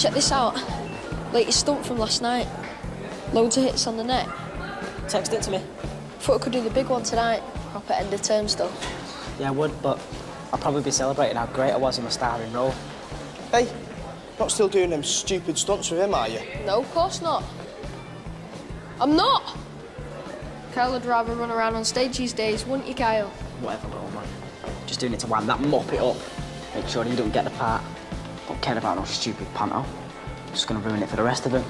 Check this out. Latest stunt from last night. Loads of hits on the net. Text it to me. Thought I could do the big one tonight. Proper end of term stuff. Yeah, I would, but I'd probably be celebrating how great I was in my starring role. Hey, not still doing them stupid stunts with him, are you? No, of course not. I'm not. Kyle would rather run around on stage these days, wouldn't you, Kyle? Whatever, little man. Just doing it to wind that mop it up. Make sure you don't get the part. Don't care about no stupid panto. Just gonna ruin it for the rest of them.